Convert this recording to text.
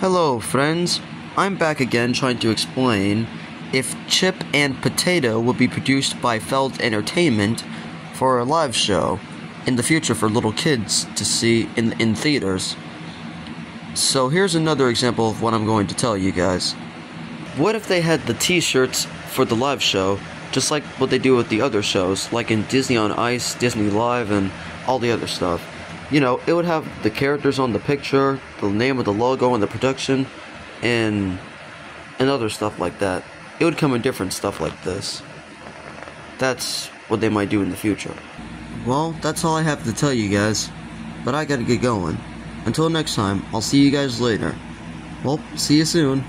Hello, friends. I'm back again trying to explain if Chip and Potato will be produced by Feld Entertainment for a live show in the future for little kids to see in in theaters. So here's another example of what I'm going to tell you guys. What if they had the t-shirts for the live show just like what they do with the other shows, like in Disney on Ice, Disney Live and all the other stuff? You know, it would have the characters on the picture, the name of the logo and the production and and other stuff like that. It would come in different stuff like this. That's what they might do in the future. Well, that's all I have to tell you guys. But I gotta get going. Until next time, I'll see you guys later. Well, see you soon.